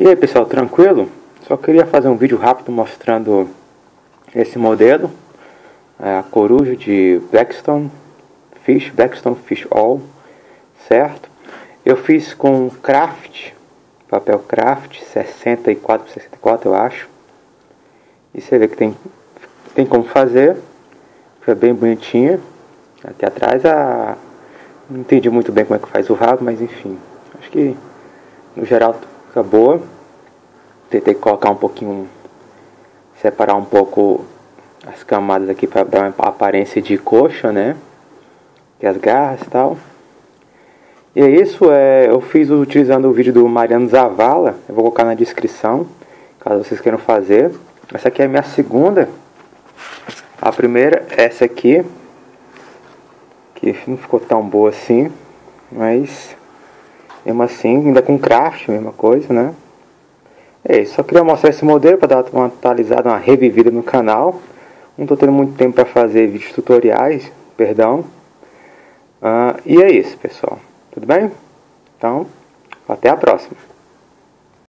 E aí pessoal, tranquilo? Só queria fazer um vídeo rápido mostrando esse modelo, é a coruja de Blackstone Fish, Blackstone Fish All, certo? Eu fiz com craft, papel craft, 64 por 64 eu acho. E você vê que tem, tem como fazer, foi bem bonitinha. Aqui atrás a... não entendi muito bem como é que faz o rabo, mas enfim, acho que no geral fica boa. Tentei colocar um pouquinho, separar um pouco as camadas aqui para dar uma aparência de coxa, né? E as garras e tal. E é isso, é, eu fiz utilizando o vídeo do Mariano Zavala, eu vou colocar na descrição, caso vocês queiram fazer. Essa aqui é a minha segunda. A primeira, essa aqui, que não ficou tão boa assim, mas mesmo assim, ainda com craft, mesma coisa, né? É isso, só queria mostrar esse modelo para dar uma atualizada, uma revivida no canal. Não estou tendo muito tempo para fazer vídeos tutoriais, perdão. Uh, e é isso, pessoal. Tudo bem? Então, até a próxima.